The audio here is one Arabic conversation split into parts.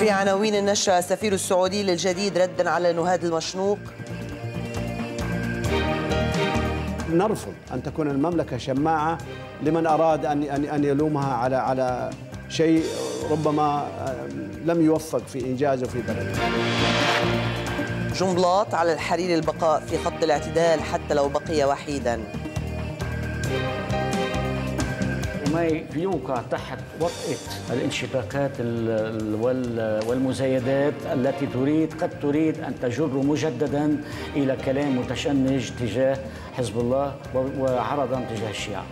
في عناوين النشرة السفير السعودي للجديد ردا على نهاد المشنوق نرفض أن تكون المملكة شماعة لمن أراد ان ان أن يلومها على على شيء ربما لم يوفق في إنجازه في بلده. جنبلاط على الحريري البقاء في خط الاعتدال حتى لو بقي وحيدا وما يوقع تحت وطأة الانشقاقات والمزايدات التي تريد قد تريد أن تجر مجددا إلى كلام متشنج تجاه حزب الله وعرضا تجاه الشيعة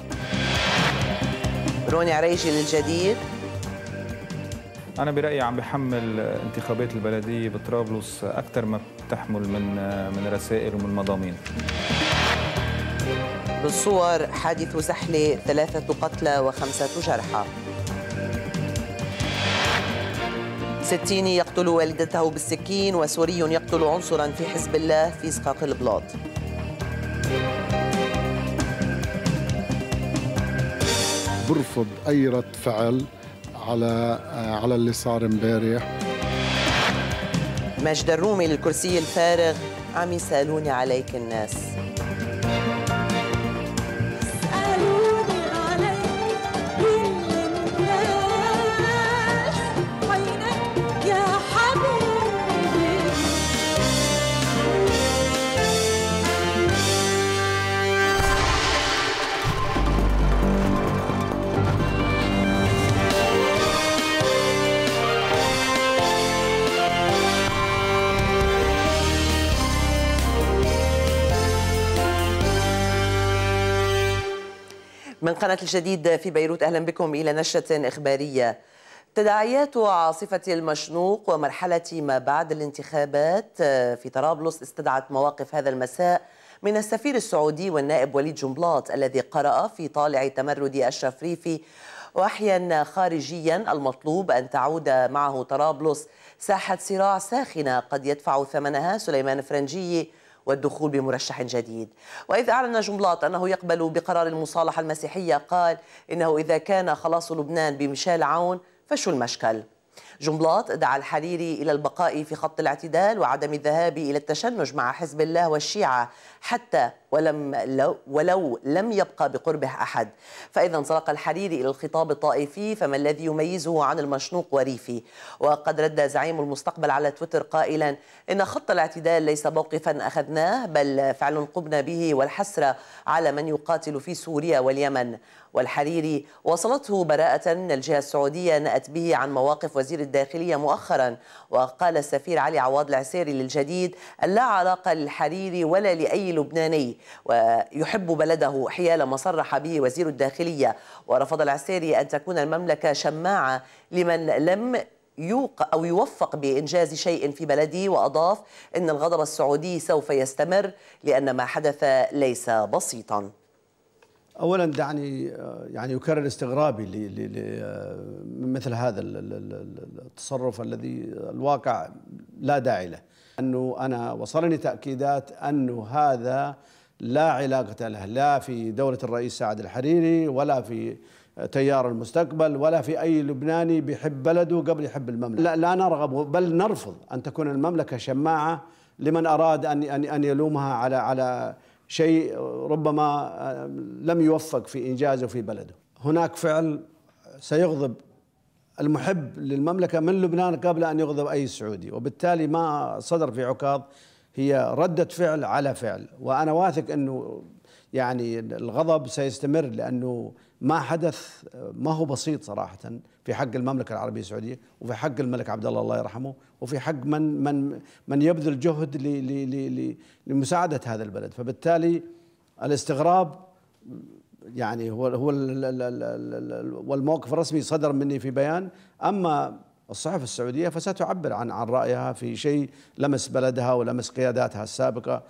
روني عريجي للجديد أنا برأيي عم بحمل انتخابات البلدية بطرابلس أكثر ما بتحمل من من رسائل ومن مضامين. بالصور حادث سحلة ثلاثة قتلى وخمسة جرحى. ستيني يقتل والدته بالسكين وسوري يقتل عنصرا في حزب الله في سقاق البلاط. برفض أي رد فعل على على اللي صار امبارح مجد الرومي للكرسي الفارغ عم يسألوني عليك الناس من قناة الجديد في بيروت. أهلا بكم إلى نشرة إخبارية. تداعيات عاصفة المشنوق ومرحلة ما بعد الانتخابات في طرابلس استدعت مواقف هذا المساء من السفير السعودي والنائب وليد جنبلاط الذي قرأ في طالع تمرد أشرف ريفي وحيا خارجيا المطلوب أن تعود معه طرابلس. ساحة صراع ساخنة قد يدفع ثمنها سليمان فرنجي والدخول بمرشح جديد. وإذ أعلن جنبلاط أنه يقبل بقرار المصالحة المسيحية قال إنه إذا كان خلاص لبنان بمشال عون فشو المشكل؟ جنبلاط دعا الحريري إلى البقاء في خط الاعتدال وعدم الذهاب إلى التشنج مع حزب الله والشيعة حتى ولم لو ولو لم يبقى بقربه أحد. فإذا انطلق الحريري إلى الخطاب الطائفي فما الذي يميزه عن المشنوق وريفي؟ وقد رد زعيم المستقبل على تويتر قائلا إن خط الاعتدال ليس موقفا أخذناه بل فعل قمنا به والحسرة على من يقاتل في سوريا واليمن. والحريري وصلته براءة الجهة السعودية نأت به عن مواقف وزير الداخلية مؤخرا وقال السفير علي عواض العسيري للجديد أن لا علاقة للحريري ولا لأي لبناني ويحب بلده حيال ما صرح به وزير الداخلية. ورفض العسيري أن تكون المملكة شماعة لمن لم يوق أو يوفق بإنجاز شيء في بلدي وأضاف أن الغضب السعودي سوف يستمر لأن ما حدث ليس بسيطاً. اولا دعني يعني يكرر استغرابي لمثل هذا التصرف الذي الواقع لا داعي له. أنه أنا وصلني تأكيدات أنه هذا لا علاقة له لا في دولة الرئيس سعد الحريري ولا في تيار المستقبل ولا في أي لبناني بيحب بلده قبل يحب المملكة. لا, لا نرغب بل نرفض أن تكون المملكة شماعة لمن أراد أن أن أن يلومها على على شيء ربما لم يوفق في إنجازه في بلده. هناك فعل سيغضب المحب للمملكة من لبنان قبل أن يغضب أي سعودي وبالتالي ما صدر في عكاظ هي ردة فعل على فعل. وأنا واثق إنه يعني الغضب سيستمر لأنه ما حدث ما هو بسيط صراحة في حق المملكة العربية السعودية وفي حق الملك عبد الله الله يرحمه وفي حق من من من يبذل جهد لمساعدة هذا البلد. فبالتالي الاستغراب يعني هو هو والموقف الرسمي صدر مني في بيان. أما الصحف السعودية فستعبر عن عن رأيها في شيء لمس بلدها ولمس قياداتها السابقة.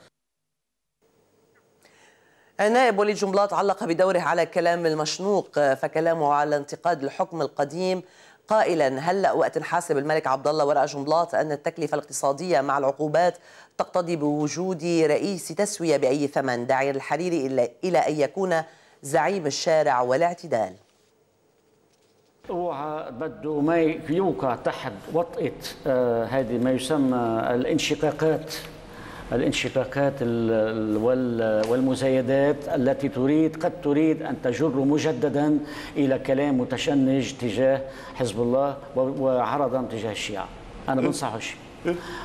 النائب وليد جنبلاط علق بدوره على كلام المشنوق فكلامه على انتقاد الحكم القديم. قائلا هلا وقت نحاسب الملك عبد الله ورقة جنبلاط أن التكلفة الاقتصادية مع العقوبات تقتضي بوجود رئيس تسوية بأي ثمن؟ داعيا الحريري إلى أن يكون زعيم الشارع والاعتدال. اوعى بده ما يوقع تحت وطئة آه هذه ما يسمى الانشقاقات. الانشقاقات والمزايدات التي تريد قد تريد أن تجر مجددا إلى كلام متشنج تجاه حزب الله وعرضا تجاه الشيعة. أنا بنصحه شيء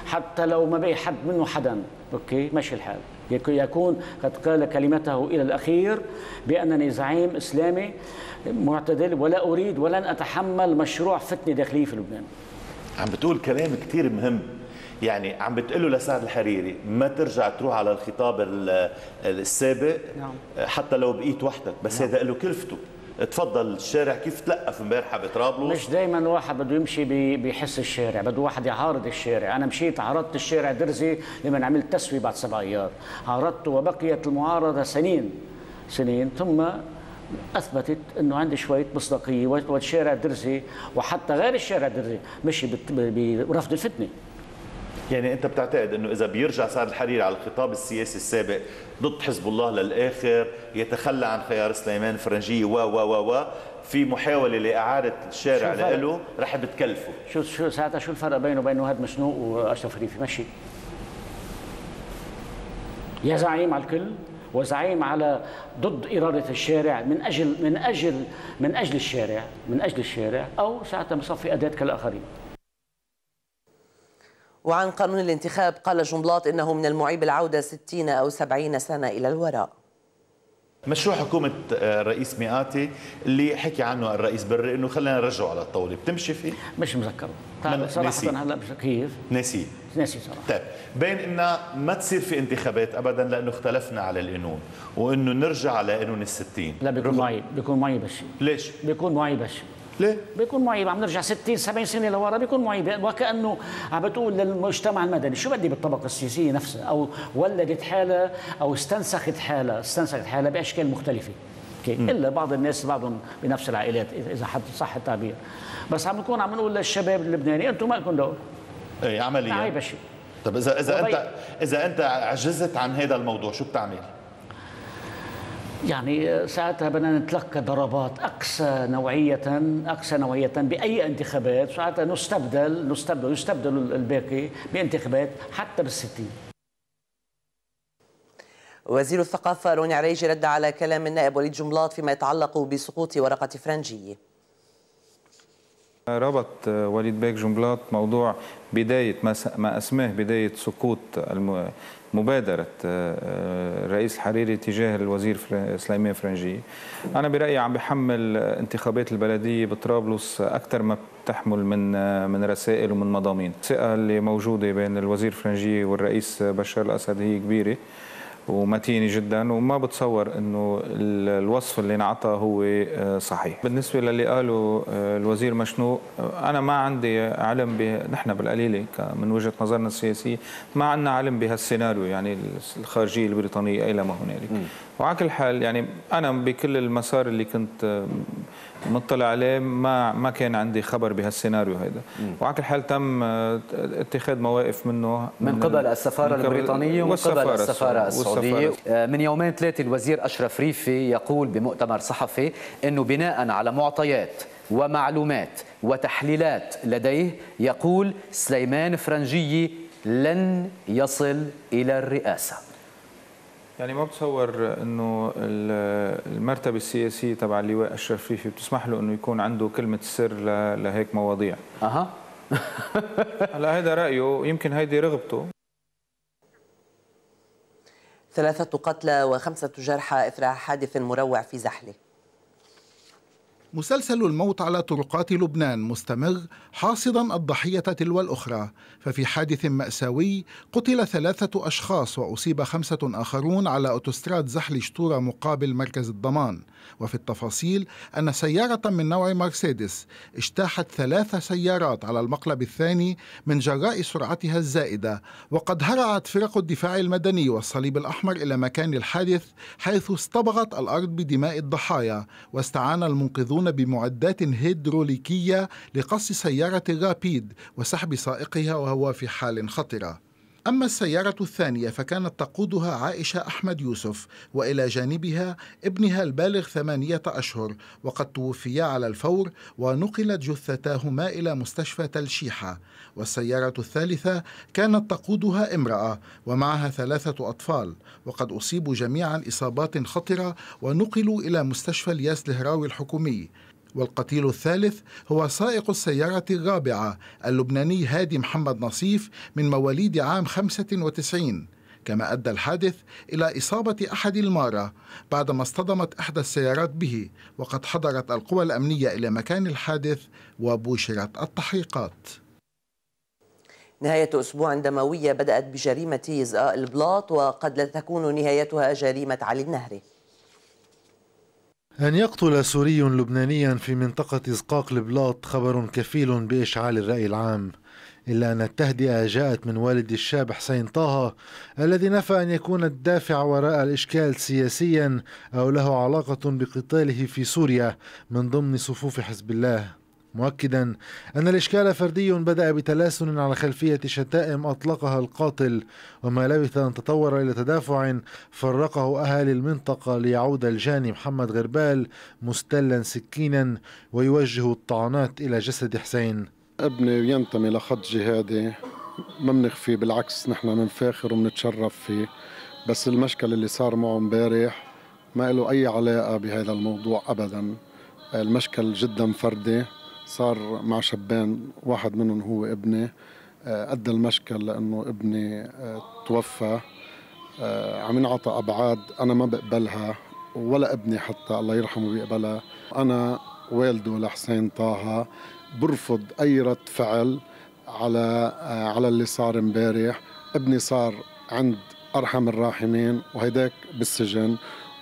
حتى لو ما بقي حد منه حدا. okay؟ ماشي الحال. يكون قد قال كلمته إلى الأخير بأنني زعيم إسلامي معتدل ولا أريد ولن أتحمل مشروع فتنة داخلية في لبنان. عم بتقول كلام كثير مهم. يعني عم بتقول له لسعد الحريري ما ترجع تروح على الخطاب السابق نعم. حتى لو بقيت وحدك بس نعم. هذا له كلفته. تفضل الشارع كيف تلقف امبارحة بطرابلس؟ مش دائما الواحد بده يمشي بحس الشارع بده واحد يعارض الشارع. أنا مشيت عرضت الشارع درزي لما عملت تسوي بعد سبع أيار. عارضته وبقيت المعارضة سنين سنين ثم أثبتت إنه عندي شوية مصداقية والشارع درزي وحتى غير الشارع درزي مشي برفض الفتنة. يعني انت بتعتقد انه اذا بيرجع سعد الحريري على الخطاب السياسي السابق ضد حزب الله للآخر يتخلى عن خيار سليمان فرنجيه و و و و في محاولة لإعادة الشارع له رح بتكلفه. شو شو ساعتها شو الفرق بينه وبين وهاب مشنوق واشرف ريفي مشي. يا زعيم على الكل وزعيم على ضد إرادة الشارع من أجل من أجل من أجل الشارع من أجل الشارع أو ساعتها بصفي أداة كالآخرين. وعن قانون الانتخاب قال جنبلاط إنه من المعيب العودة 60 أو 70 سنة إلى الوراء. مشروع حكومة الرئيس مئاتي اللي حكي عنه الرئيس بري إنه خلينا نرجعه على الطاولة. بتمشي فيه؟ مش مذكره صراحة هلا كيف؟ ناسي ناسي صراحة. طيب بين انه ما تصير في انتخابات ابدا لأنه اختلفنا على القانون وإنه نرجع على قانون الستين. لا بيكون معيب. بيكون معيب هالشيء. ليش؟ بيكون معيب هالشيء. ليه؟ بيكون معيب. عم نرجع 60 70 سنة لورا بيكون معيب. وكأنه عم بتقول للمجتمع المدني شو بدي بالطبقة السياسية نفسها؟ أو ولدت حالها أو استنسخت حالها. استنسخت حالها بأشكال مختلفة. أوكي. إلا بعض الناس بعضهم بنفس العائلات إذا حد صح التعبير. بس عم نكون عم نقول للشباب اللبناني أنتم ما لكم دور. اي عمليا عيب شيء طب إذا إذا أنت إذا أنت عجزت عن هذا الموضوع شو بتعمل؟ يعني ساعتها بدنا نتلقى ضربات اقسى نوعية اقسى نوعية بأي انتخابات. ساعتها نستبدل نستبدل يستبدل الباقي بانتخابات حتى بالستين. وزير الثقافة روني عريجي رد على كلام النائب وليد جملاط فيما يتعلق بسقوط ورقة فرنجية ربط وليد بيك جملاط موضوع بداية ما أسماه بداية سقوط مبادرة الرئيس الحريري تجاه الوزير سليمان فرنجي. أنا برأيي عم بحمل انتخابات البلدية بطرابلس أكثر ما بتحمل من من رسائل ومن مضامين. الثقة اللي موجودة بين الوزير فرنجي والرئيس بشار الأسد هي كبيرة. ومتينة جدا وما بتصور إنه الوصف اللي انعطى هو آه، صحيح. بالنسبة للي قاله آه، الوزير مشنوق آه، أنا ما عندي علم ب... نحن بالقليلة من وجهة نظرنا السياسية ما عندنا علم بهالسيناريو يعني الخارجية البريطانية إلى ما هنالك. وعلى كل حال يعني أنا بكل المسار اللي كنت مطلع عليه ما ما كان عندي خبر بهالسيناريو هذا وعلى كل حال تم اتخاذ مواقف منه. من, من قبل السفارة من البريطانية ومن قبل السفارة السعودية. آه، من يومين ثلاثة الوزير أشرف ريفي يقول بمؤتمر صحفي إنه بناء على معطيات ومعلومات وتحليلات لديه يقول سليمان فرنجي لن يصل إلى الرئاسة. يعني ما بتصور إنه المرتبة السياسية تبع اللواء الشرفيفي بتسمح له إنه يكون عنده كلمة سر لهيك مواضيع. أها. هلا هذا رأيه يمكن هيدي رغبته. ثلاثة قتلى وخمسة جرحى إثر حادث مروع في زحلة. مسلسل الموت على طرقات لبنان مستمر حاصدا الضحية تلو الأخرى. ففي حادث مأساوي قتل ثلاثة أشخاص وأصيب خمسة آخرون على أوتوستراد زحل شطورة مقابل مركز الضمان. وفي التفاصيل أن سيارة من نوع مرسيدس اجتاحت ثلاث سيارات على المقلب الثاني من جراء سرعتها الزائدة وقد هرعت فرق الدفاع المدني والصليب الأحمر إلى مكان الحادث حيث اصطبغت الأرض بدماء الضحايا واستعان المنقذون بمعدات هيدروليكية لقص سيارة الرابيد وسحب سائقها وهو في حال خطرة. أما السيارة الثانية فكانت تقودها عائشة أحمد يوسف وإلى جانبها ابنها البالغ ثمانية أشهر وقد توفيا على الفور ونقلت جثتاهما إلى مستشفى تلشيحة. والسيارة الثالثة كانت تقودها امرأة ومعها ثلاثة أطفال وقد أصيبوا جميعا إصابات خطرة ونقلوا إلى مستشفى الياس الهراوي الحكومي. والقتيل الثالث هو سائق السيارة الرابعة اللبناني هادي محمد نصيف من مواليد عام 95 كما أدى الحادث إلى إصابة أحد المارة بعدما اصطدمت إحدى السيارات به وقد حضرت القوى الأمنية إلى مكان الحادث وبوشرت التحقيقات. نهاية أسبوع دموية بدأت بجريمة إزاء البلاط وقد لا تكون نهايتها جريمة علي النهري. أن يقتل سوري لبنانيا في منطقة إزقاق البلاط خبر كفيل بإشعال الرأي العام إلا أن التهدئة جاءت من والد الشاب حسين طه الذي نفى أن يكون الدافع وراء الإشكال سياسيا أو له علاقة بقتاله في سوريا من ضمن صفوف حزب الله. مؤكدا أن الإشكال فردي بدأ بتلاسن على خلفية شتائم أطلقها القاتل وما لبث أن تطور إلى تدافع فرقه أهالي المنطقة ليعود الجاني محمد غربال مستلا سكينا ويوجه الطعنات إلى جسد حسين. أبني ينتمي لخط جهادي ما بنخفي بالعكس نحن بنفاخر وبنتشرف فيه بس المشكل اللي صار معه امبارح ما له أي علاقة بهذا الموضوع أبدا. المشكل جدا فردي. صار مع شبان واحد منهم هو ابني آه، أدى المشكل لأنه ابني آه، توفى آه، عم ينعطى أبعاد أنا ما بقبلها ولا ابني حتى الله يرحمه بيقبلها. أنا والده لحسين طه برفض أي رد فعل على على اللي صار امبارح. ابني صار عند أرحم الراحمين وهيداك بالسجن.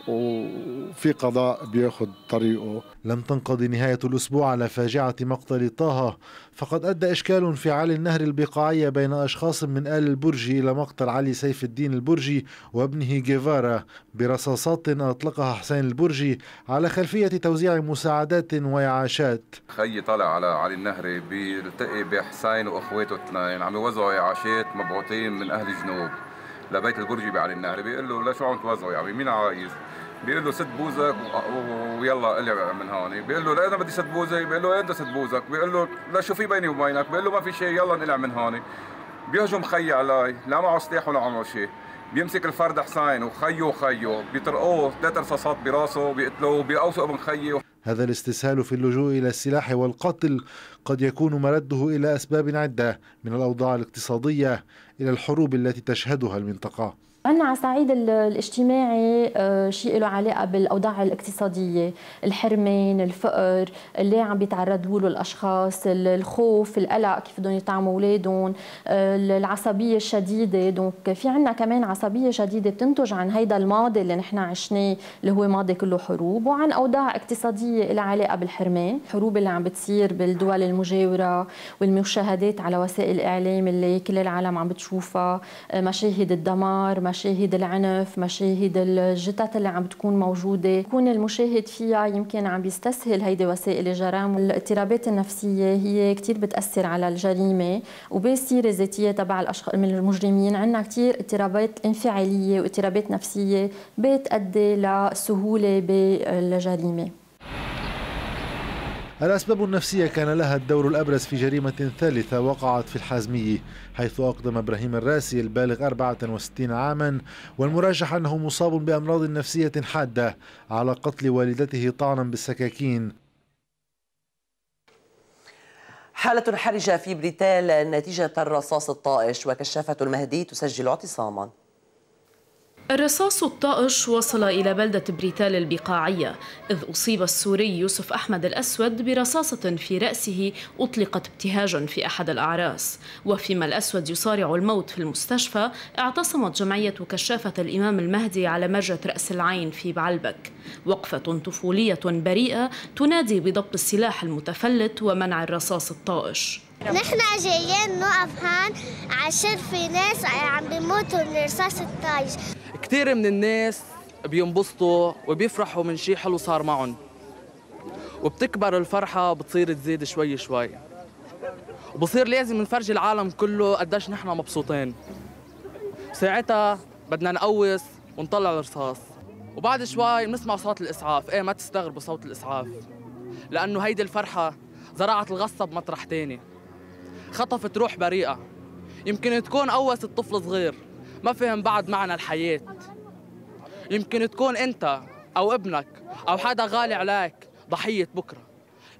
وفي قضاء بياخذ طريقه. لم تنقضي نهاية الأسبوع على فاجعة مقتل طه فقد أدى إشكال انفعال النهر البقاعية بين أشخاص من آل البرجي إلى مقتل علي سيف الدين البرجي وابنه جيفارا. برصاصات أطلقها حسين البرجي على خلفية توزيع مساعدات وإعاشات. خيي طلع على علي النهري بيلتقي بحسين وأخواته اثنين عم يوزعوا إعاشات مبعوثين من أهل الجنوب لبيت البرجي بعلي النهري بيقول له لا شو عم توزعوا يعني؟ مين عايز؟ بيقول له ست بوزك ويلا الي من هون. بيقول له لا أنا بدي ست بوزك. بيقول له أنت ست بوزك؟ بيقول له لا شو في بيني وبينك؟ بيقول له ما في شيء يلا نقلع من هون. بيهجم خيي علي لا معه سلاح ولا معه شيء بيمسك الفرد حسين وخيه وخيه بيطرقوه ثلاث رصاصات براسه بيقتلوه بيقوسوا ابن خيه هذا الاستسهال في اللجوء إلى السلاح والقتل قد يكون مرده إلى أسباب عدة من الأوضاع الاقتصادية إلى الحروب التي تشهدها المنطقة. عندنا على الصعيد الاجتماعي آه، شيء له علاقة بالأوضاع الاقتصادية، الحرمان، الفقر، اللي عم بيتعرضوا له الأشخاص، الخوف، القلق كيف بدهم يطعموا أولادهم، آه، العصبية الشديدة، دونك في عندنا كمان عصبية شديدة بتنتج عن هيدا الماضي اللي نحن عشناه اللي هو ماضي كله حروب، وعن أوضاع اقتصادية لها علاقة بالحرمان، الحروب اللي عم بتصير بالدول المجاورة والمشاهدات على وسائل الإعلام اللي كل العالم عم بتشوفها، آه، مشاهد الدمار، مشاهد العنف مشاهد الجثث اللي عم بتكون موجودة. يكون المشاهد فيها يمكن عم بيستسهل هيدي وسائل الجرائم والاضطرابات النفسية هي كثير بتأثر على الجريمة وبالسيرة الذاتية تبع الأشخاص من المجرمين عندنا كثير اضطرابات انفعالية واضطرابات نفسية بتؤدي لسهولة بالجريمة. الأسباب النفسية كان لها الدور الأبرز في جريمة ثالثة وقعت في الحازمية حيث أقدم إبراهيم الراسي البالغ 64 عاما والمرجح أنه مصاب بأمراض نفسية حادة على قتل والدته طعنا بالسكاكين. حالة حرجة في بريتال نتيجة الرصاص الطائش وكشافة المهدي تسجل اعتصاما. الرصاص الطائش وصل إلى بلدة بريتال البقاعية إذ أصيب السوري يوسف أحمد الأسود برصاصة في رأسه أطلقت ابتهاجا في أحد الأعراس. وفيما الأسود يصارع الموت في المستشفى اعتصمت جمعية كشافة الإمام المهدي على مرجة رأس العين في بعلبك. وقفة طفولية بريئة تنادي بضبط السلاح المتفلت ومنع الرصاص الطائش. نحن جايين نقف هان عشان في ناس عم بيموتوا من رصاص الطايش. كثير من الناس بينبسطوا وبيفرحوا من شيء حلو صار معهم. وبتكبر الفرحة بتصير تزيد شوي شوي. وبصير لازم نفرجي العالم كله قديش نحن مبسوطين. ساعتها بدنا نقوس ونطلع الرصاص. وبعد شوي بنسمع صوت الإسعاف. إيه ما تستغربوا صوت الإسعاف. لأنه هيدي الفرحة زرعت الغصه بمطرح تاني. خطفت روح بريئة. يمكن تكون قوست الطفل صغير ما فهم بعد معنى الحياة. يمكن تكون أنت أو ابنك أو حدا غالي عليك ضحية بكرة.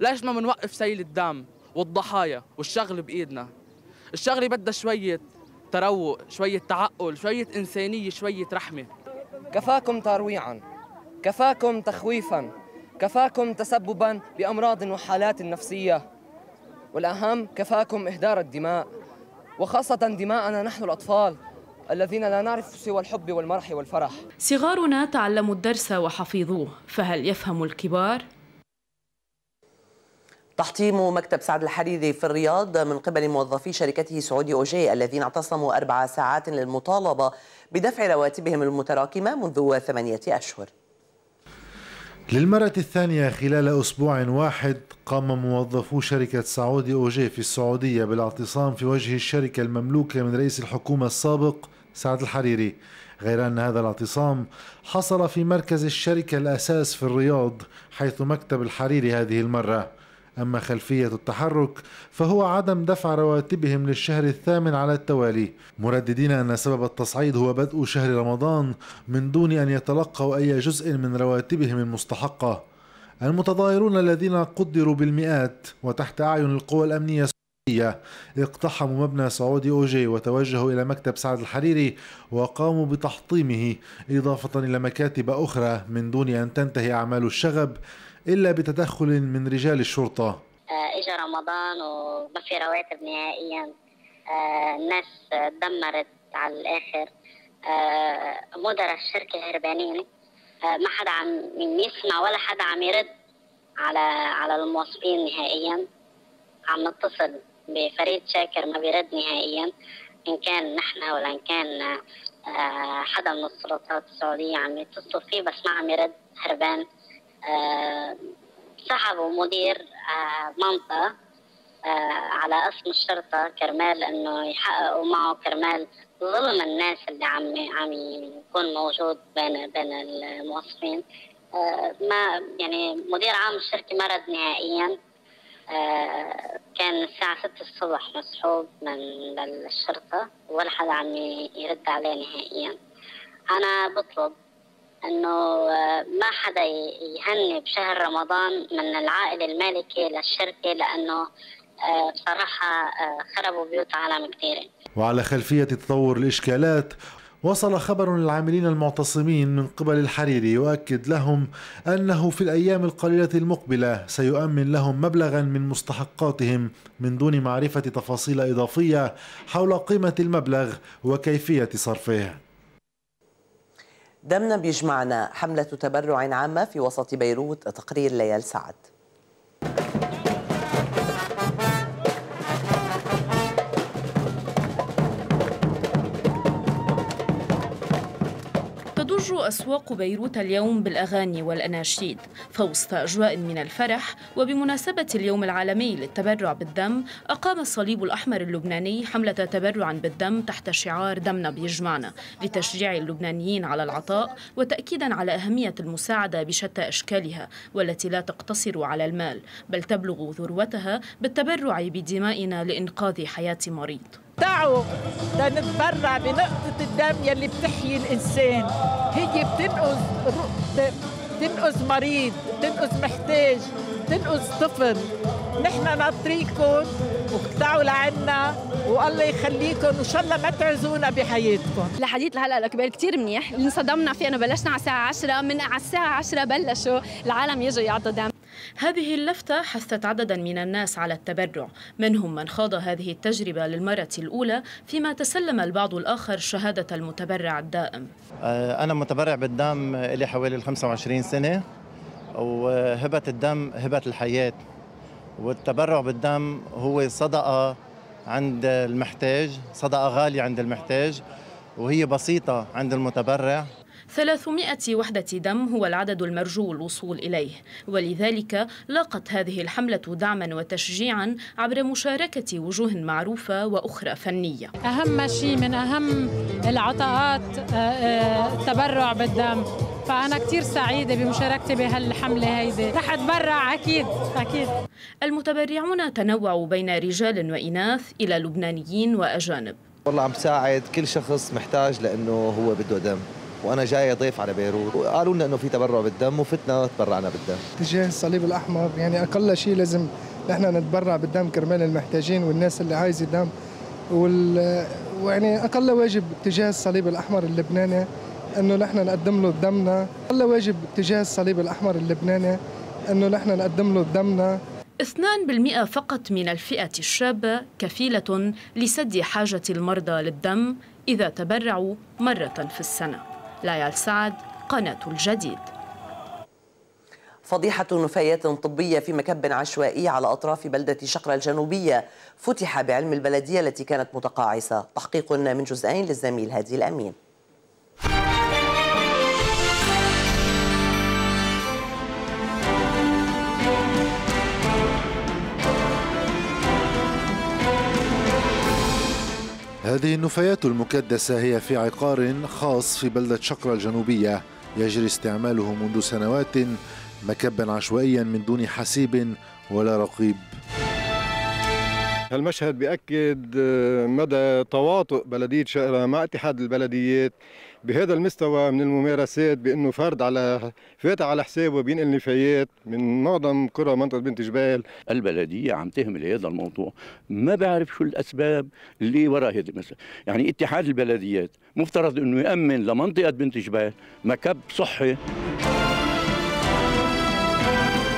ليش ما بنوقف سيل الدم والضحايا والشغل بإيدنا؟ الشغله بدها شوية تروق شوية تعقل شوية إنسانية شوية رحمة. كفاكم ترويعا كفاكم تخويفا كفاكم تسببا بأمراض وحالات نفسية. والأهم كفاكم إهدار الدماء وخاصة دماءنا نحن الأطفال الذين لا نعرف سوى الحب والمرح والفرح صغارنا تعلموا الدرس وحفظوه فهل يفهم الكبار؟ تحطيم مكتب سعد الحريري في الرياض من قبل موظفي شركته سعودي أوجي الذين اعتصموا أربع ساعات للمطالبة بدفع رواتبهم المتراكمة منذ ثمانية أشهر للمرة الثانية خلال أسبوع واحد قام موظفو شركة سعودي أوجي في السعودية بالاعتصام في وجه الشركة المملوكة من رئيس الحكومة السابق سعد الحريري. غير أن هذا الاعتصام حصل في مركز الشركة الأساس في الرياض حيث مكتب الحريري هذه المرة. أما خلفية التحرك فهو عدم دفع رواتبهم للشهر الثامن على التوالي مرددين أن سبب التصعيد هو بدء شهر رمضان من دون أن يتلقوا أي جزء من رواتبهم المستحقة. المتظاهرون الذين قدروا بالمئات وتحت أعين القوى الأمنية السعودية اقتحموا مبنى سعودي أوجي وتوجهوا إلى مكتب سعد الحريري وقاموا بتحطيمه إضافة إلى مكاتب أخرى من دون أن تنتهي أعمال الشغب إلا بتدخل من رجال الشرطة. آه، إجا رمضان وما في رواتب نهائيا. آه، الناس دمرت على الآخر. آه، مدراء الشركة هربانين. ما حدا عم يسمع ولا حدا عم يرد على على الموظفين نهائيا. عم نتصل بفريد شاكر ما بيرد نهائيا. إن كان نحن ولا إن كان حدا من السلطات السعودية عم يتصلوا فيه بس ما عم يرد هربان. سحبوا مدير آه، منطقة آه، على اسم الشرطة كرمال إنه يحققوا معه كرمال ظلم الناس اللي عم عم يكون موجود بين بين الموظفين ما يعني مدير عام الشركة ما رد نهائيا. كان الساعة 6 الصبح مسحوب من الشرطة ولا حدا عم يرد عليه نهائيا. أنا بطلب إنه آه، ما حدا يهني بشهر رمضان من العائله المالكي للشركة لأنه آه، بصراحة آه، خربوا بيوت عالم كثيرة. وعلى خلفية تطور الإشكالات وصل خبر للعاملين المعتصمين من قبل الحريري يؤكد لهم أنه في الأيام القليلة المقبلة سيؤمن لهم مبلغا من مستحقاتهم من دون معرفة تفاصيل إضافية حول قيمة المبلغ وكيفية صرفه. دمنا بيجمعنا حملة تبرع عامة في وسط بيروت تقرير ليال سعد. تضج أسواق بيروت اليوم بالأغاني والأناشيد. فوسط أجواء من الفرح وبمناسبة اليوم العالمي للتبرع بالدم أقام الصليب الأحمر اللبناني حملة تبرع بالدم تحت شعار دمنا بيجمعنا لتشجيع اللبنانيين على العطاء وتأكيدا على أهمية المساعدة بشتى أشكالها والتي لا تقتصر على المال بل تبلغ ذروتها بالتبرع بدمائنا لإنقاذ حياة مريض. تعوا لنتبرع بنقطة الدم يلي بتحيي الإنسان. هي بتنقذ بتنقذ مريض بتنقذ محتاج بتنقذ طفل. نحن ناطريكم وتعوا لعنا والله يخليكم وإن شاء الله ما تعزونا بحياتكم. الحديث لهلا الاكبر كثير منيح. انصدمنا فيه انه بلشنا على الساعة 10 من على الساعة 10 بلشوا العالم يجوا يعطوا دم. هذه اللفتة حثت عددا من الناس على التبرع. منهم من خاض هذه التجربة للمرة الأولى فيما تسلم البعض الآخر شهادة المتبرع الدائم. آه، أنا متبرع بالدم لي حوالي 25 سنة وهبة الدم هبة الحياة. والتبرع بالدم هو صدقة عند المحتاج صدقة غالية عند المحتاج وهي بسيطة عند المتبرع. 300 وحدة دم هو العدد المرجو الوصول إليه ولذلك لاقت هذه الحملة دعما وتشجيعا عبر مشاركة وجوه معروفة وأخرى فنية. أهم شيء من أهم العطاءات آه، آه، التبرع بالدم. فأنا كثير سعيدة بمشاركتي بهالحملة هيدي. رح أتبرع أكيد أكيد. المتبرعون تنوعوا بين رجال وإناث إلى لبنانيين وأجانب. والله عم ساعد كل شخص محتاج لأنه هو بده دم. وأنا جاي ضيف على بيروت. وقالوا لنا إنه في تبرع بالدم وفتنا تبرعنا بالدم. تجاه الصليب الأحمر يعني أقل شيء لازم نحن نتبرع بالدم كرمال المحتاجين والناس اللي عايزة دم. وال ويعني أقل واجب تجاه الصليب الأحمر اللبناني إنه نحن نقدم له دمنا. أقل واجب تجاه الصليب الأحمر اللبناني إنه نحن نقدم له دمنا. 2% فقط من الفئة الشابة كفيلة لسد حاجة المرضى للدم إذا تبرعوا مرة في السنة. ليال سعد قناة الجديد. فضيحة نفايات طبية في مكب عشوائي على أطراف بلدة شقرة الجنوبية فتح بعلم البلدية التي كانت متقاعسة. تحقيق من جزئين للزميل هادي الأمين. هذه النفايات المكدسة هي في عقار خاص في بلدة شقرة الجنوبية. يجري استعماله منذ سنوات مكبا عشوائيا من دون حسيب ولا رقيب. هالمشهد بيأكد مدى تواطؤ بلدية شقرة مع اتحاد البلديات بهذا المستوى من الممارسات بأنه فرد على فاتح على حسابه بينقل نفايات من معظم قرى منطقة بنت جبال. البلدية عم تهمل هذا الموضوع. ما بعرف شو الأسباب اللي وراء هذه المسألة. يعني اتحاد البلديات مفترض أنه يأمن لمنطقة بنت جبال مكب صحي.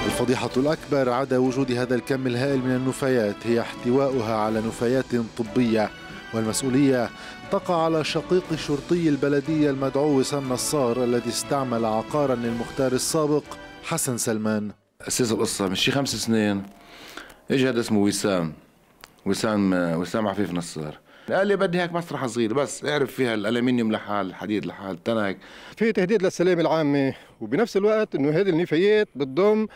الفضيحة الأكبر عدا وجود هذا الكم الهائل من النفايات هي احتواؤها على نفايات طبية. والمسؤولية تقع على شقيق شرطي البلدية المدعو وسام نصار الذي استعمل عقارا للمختار السابق حسن سلمان. أساس القصة من شي خمس سنين اجى هذا اسمه وسام وسام وسام عفيف نصار. قال لي بدي هيك مسرح صغير بس اعرف فيها الألمنيوم لحال الحديد لحال تنك في تهديد للسلامة العامة وبنفس الوقت إنه هذه النفايات بتضم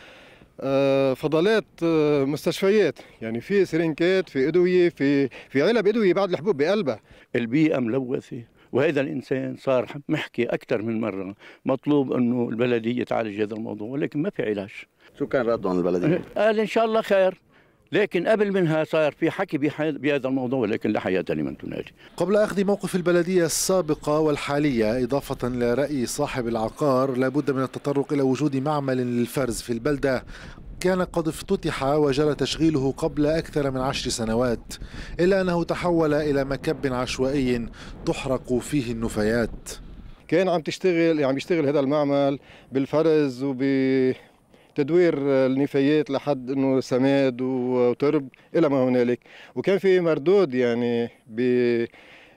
فضلات آه، مستشفيات. يعني في سرنكات في أدوية في في علب أدوية بعض الحبوب بقلبها. البيئة ملوثة وهذا الإنسان صار محكي أكثر من مرة. مطلوب إنه البلدية تعالج هذا الموضوع ولكن ما في علاج. شو كان ردهم البلدية؟ قال إن شاء الله خير. لكن قبل منها صار في حكي بهذا الموضوع ولكن لا حياة لمن تنادي قبل أخذ موقف البلدية السابقة والحالية إضافة لرأي صاحب العقار لابد من التطرق إلى وجود معمل للفرز في البلدة. كان قد افتتح وجرى تشغيله قبل أكثر من عشر سنوات إلا أنه تحول إلى مكب عشوائي تحرق فيه النفايات. كان عم تشتغل يعني بيشتغل هذا المعمل بالفرز وب تدوير النفايات لحد إنه سماد وترب إلى ما هنالك. وكان في مردود يعني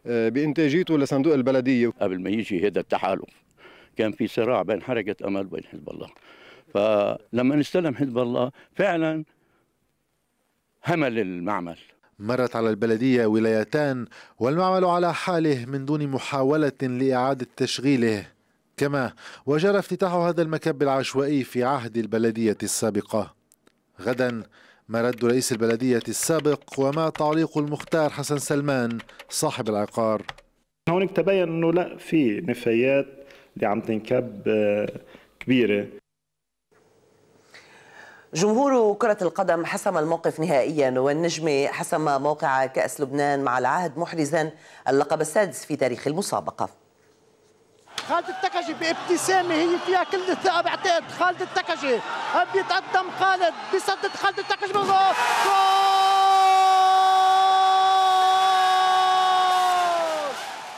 بإنتاجيته لصندوق البلدية. قبل ما يجي هذا التحالف كان في صراع بين حركة أمل وبين حزب الله. فلما نستلم حزب الله فعلا همل المعمل. مرت على البلدية ولايتان والمعمل على حاله من دون محاولة لإعادة تشغيله. كما وجرى افتتاح هذا المكب العشوائي في عهد البلدية السابقة. غدا مرد رئيس البلدية السابق وما تعليق المختار حسن سلمان صاحب العقار. هونك تبين انه لا في نفايات اللي عم تنكب آه، كبيرة. جمهور كرة القدم حسم الموقف نهائيا والنجمة حسم موقع كأس لبنان مع العهد محرزا اللقب السادس في تاريخ المسابقة. خالد التكجي بابتسامة هي فيها كل الثقة بعتقد خالد التكجي بيتقدم خالد بيسدد خالد التكجي جول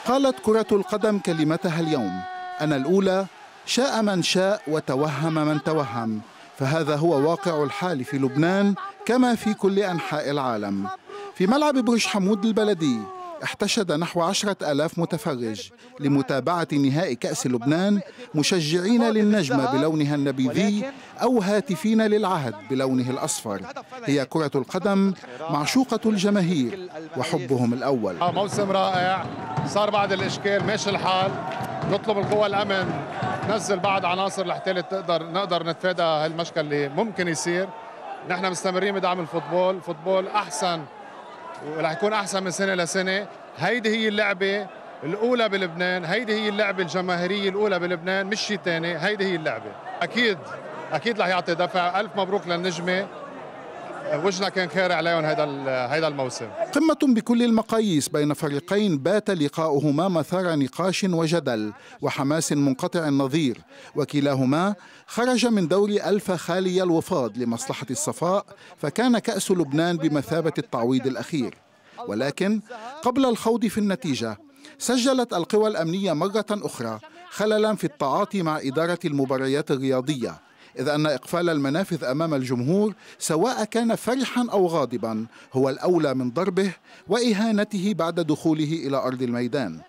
قالت كرة القدم كلمتها اليوم أنا الأولى شاء من شاء وتوهم من توهم فهذا هو واقع الحال في لبنان كما في كل أنحاء العالم. في ملعب برج حمود البلدي احتشد نحو عشرة ألاف متفرج لمتابعة نهائي كأس لبنان مشجعين للنجمة بلونها النبيذي أو هاتفين للعهد بلونه الأصفر. هي كرة القدم معشوقة الجماهير وحبهم الأول. موسم رائع. صار بعد الإشكال ماشي الحال. نطلب القوى الأمن. نزل بعض عناصر الاحتلال تقدر نقدر نتفادى هالمشكل اللي ممكن يصير. نحن مستمرين بدعم الفوتبول. الفوتبول أحسن ورح يكون أحسن من سنة لسنة. هيدي هي اللعبة الأولى بلبنان هيدي هي اللعبة الجماهيرية الأولى بلبنان مش شيء ثاني هيدي هي اللعبة. أكيد أكيد رح يعطي دفع. ألف مبروك للنجمة. وجهنا كان خير عليهم هذا هذا الموسم. قمة بكل المقاييس بين فريقين بات لقاؤهما مثار نقاش وجدل وحماس منقطع النظير وكلاهما خرج من دور ألف خالي الوفاض لمصلحة الصفاء فكان كأس لبنان بمثابة التعويض الأخير. ولكن قبل الخوض في النتيجة سجلت القوى الأمنية مرة أخرى خللا في التعاطي مع إدارة المباريات الرياضية. إذ أن إقفال المنافذ أمام الجمهور سواء كان فرحا أو غاضبا هو الأولى من ضربه وإهانته بعد دخوله إلى أرض الميدان.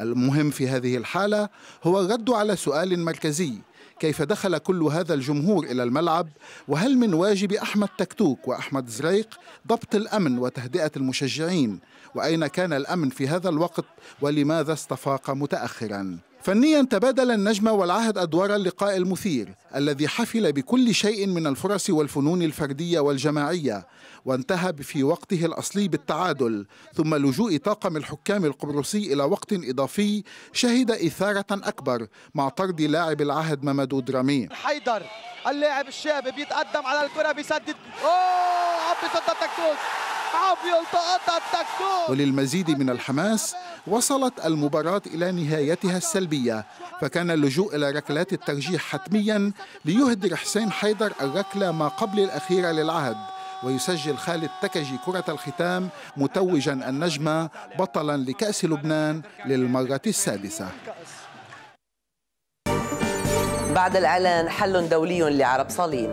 المهم في هذه الحالة هو الرد على سؤال مركزي كيف دخل كل هذا الجمهور إلى الملعب؟ وهل من واجب أحمد تكتوك وأحمد زريق ضبط الأمن وتهدئة المشجعين؟ وأين كان الأمن في هذا الوقت؟ ولماذا استفاق متأخراً؟ فنيا تبادل النجم والعهد أدوار اللقاء المثير الذي حفل بكل شيء من الفرص والفنون الفردية والجماعية وانتهى في وقته الأصلي بالتعادل ثم لجوء طاقم الحكام القبرصي إلى وقت إضافي شهد إثارة أكبر مع طرد لاعب العهد ممدو درامي حيدر اللاعب الشاب بيتقدم على الكرة بيسدد. أوه عم بيسدد التكتوك وللمزيد من الحماس وصلت المباراة إلى نهايتها السلبية فكان اللجوء إلى ركلات الترجيح حتميا ليهدر حسين حيدر الركلة ما قبل الأخيرة للعهد ويسجل خالد تكجي كرة الختام متوجا النجمة بطلا لكأس لبنان للمرة السادسة. بعد الإعلان حل دولي لعرب صليب.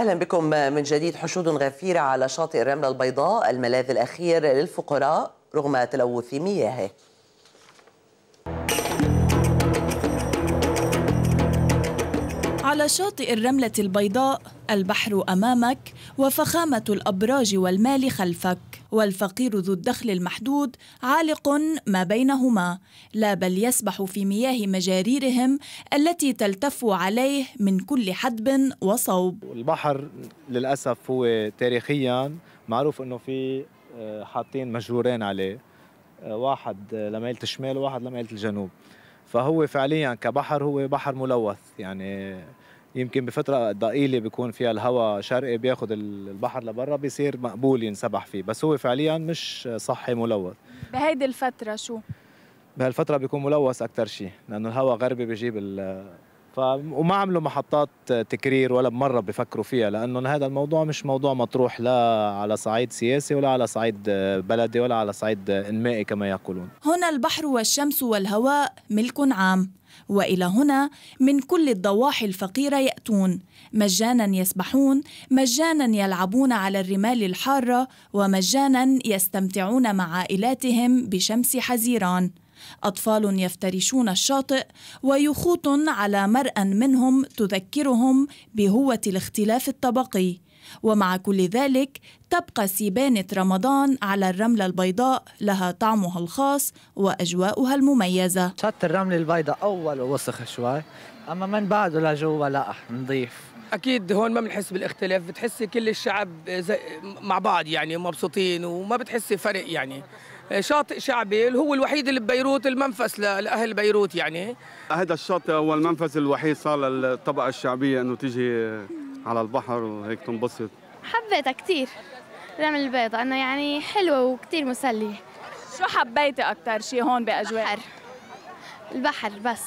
أهلا بكم من جديد. حشود غفيرة على شاطئ الرملة البيضاء. الملاذ الأخير للفقراء رغم تلوث مياهه على شاطئ الرملة البيضاء البحر أمامك وفخامة الأبراج والمال خلفك. والفقير ذو الدخل المحدود عالق ما بينهما لا بل يسبح في مياه مجاريرهم التي تلتف عليه من كل حدب وصوب. البحر للأسف هو تاريخيا معروف أنه في آه، حاطين مجرورين عليه آه، واحد لميلة الشمال وواحد لميلة الجنوب. فهو فعليا كبحر هو بحر ملوث يعني يمكن بفترة ضئيلة بيكون فيها الهواء شرقي بياخد البحر لبرا بيصير مقبول ينسبح فيه. بس هو فعليا مش صحي ملوث. بهيدي الفترة شو؟ بهالفترة بيكون ملوث أكثر شيء لأنه الهواء غربي بيجيب ف... وما عملوا محطات تكرير ولا بمرة بفكروا فيها لأنه هذا الموضوع مش موضوع مطروح لا على صعيد سياسي ولا على صعيد بلدي ولا على صعيد إنمائي كما يقولون. هنا البحر والشمس والهواء ملك عام. وإلى هنا من كل الضواحي الفقيرة يأتون. مجانا يسبحون مجانا يلعبون على الرمال الحارة ومجانا يستمتعون مع عائلاتهم بشمس حزيران. أطفال يفترشون الشاطئ ويخوط على مرأى منهم تذكرهم بهوة الاختلاف الطبقي. ومع كل ذلك تبقى سيبانة رمضان على الرملة البيضاء لها طعمها الخاص وأجواؤها المميزة. شط الرمل البيضاء أول وسخ شوي أما من بعده لجوا لا نظيف أكيد هون ما بنحس بالاختلاف بتحسي كل الشعب زي مع بعض يعني مبسوطين وما بتحسي فرق يعني. شاطئ شعبي هو الوحيد اللي ببيروت المنفس لأهل بيروت يعني. هذا الشاطئ هو المنفس الوحيد صار للطبقة الشعبية إنه تيجي على البحر وهيك تنبسط. حبيتها كثير رمل البيضاء انه يعني حلوة وكثير مسلية. شو حبيتي أكثر شيء هون بأجواء؟ البحر. البحر بس.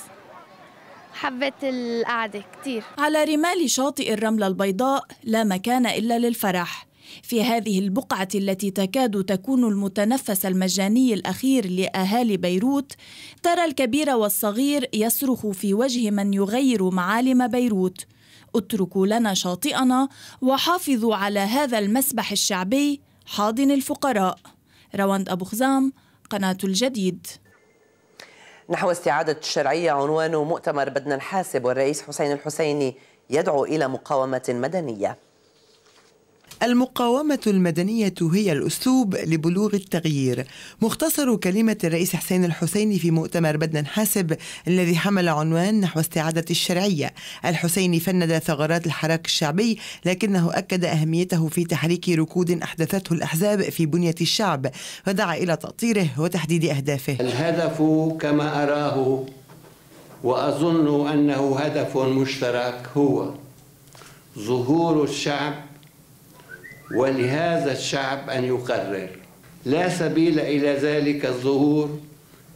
حبيت القعدة كثير على رمال شاطئ الرملة البيضاء لا مكان إلا للفرح. في هذه البقعة التي تكاد تكون المتنفس المجاني الأخير لأهالي بيروت ترى الكبير والصغير يصرخ في وجه من يغير معالم بيروت. اتركوا لنا شاطئنا وحافظوا على هذا المسبح الشعبي حاضن الفقراء. روند أبو خزام قناة الجديد. نحو استعادة الشرعية عنوان مؤتمر بدنا نحاسب والرئيس حسين الحسيني يدعو إلى مقاومة مدنية. المقاومة المدنية هي الأسلوب لبلوغ التغيير. مختصر كلمة الرئيس حسين الحسيني في مؤتمر بدنا نحاسب الذي حمل عنوان نحو استعادة الشرعية. الحسيني فند ثغرات الحراك الشعبي لكنه أكد أهميته في تحريك ركود أحدثته الأحزاب في بنية الشعب ودعا إلى تأطيره وتحديد أهدافه. الهدف كما أراه وأظن أنه هدف مشترك هو ظهور الشعب ولهذا الشعب أن يقرر. لا سبيل إلى ذلك الظهور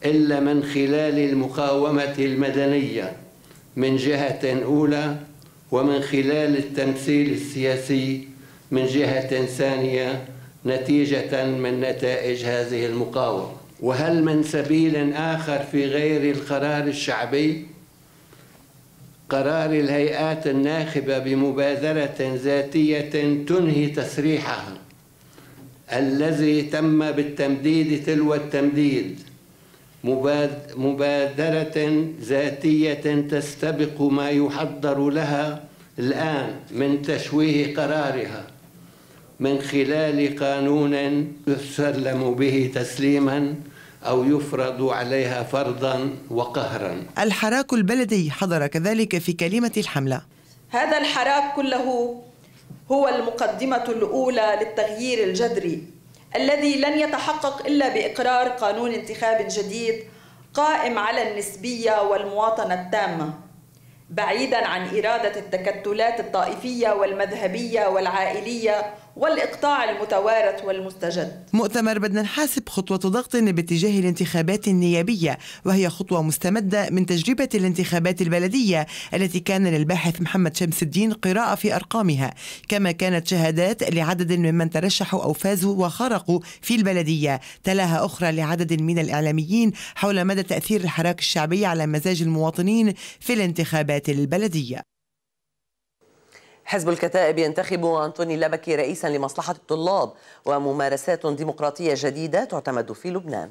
إلا من خلال المقاومة المدنية. من جهة أولى ومن خلال التمثيل السياسي. من جهة ثانية نتيجة من نتائج هذه المقاومة. وهل من سبيل آخر في غير القرار الشعبي؟ قرار الهيئات الناخبة بمبادرة ذاتية تنهي تسريحها الذي تم بالتمديد تلو التمديد. مبادرة ذاتية تستبق ما يحضر لها الآن من تشويه قرارها. من خلال قانون يسلم به تسليما أو يفرض عليها فرضا وقهرا. الحراك البلدي حضر كذلك في كلمة الحملة. هذا الحراك كله هو المقدمة الأولى للتغيير الجذري الذي لن يتحقق إلا بإقرار قانون انتخاب جديد قائم على النسبية والمواطنة التامة بعيدا عن إرادة التكتلات الطائفية والمذهبية والعائلية والإقطاع المتوارث والمستجد. مؤتمر بدنا نحاسب خطوة ضغط باتجاه الانتخابات النيابية وهي خطوة مستمدة من تجربة الانتخابات البلدية التي كان للباحث محمد شمس الدين قراءة في أرقامها. كما كانت شهادات لعدد ممن ترشحوا أو فازوا وخرقوا في البلدية. تلاها أخرى لعدد من الإعلاميين حول مدى تأثير الحراك الشعبي على مزاج المواطنين في الانتخابات البلدية. حزب الكتائب ينتخب أنطوني لبكي رئيسا لمصلحة الطلاب وممارسات ديمقراطية جديدة تعتمد في لبنان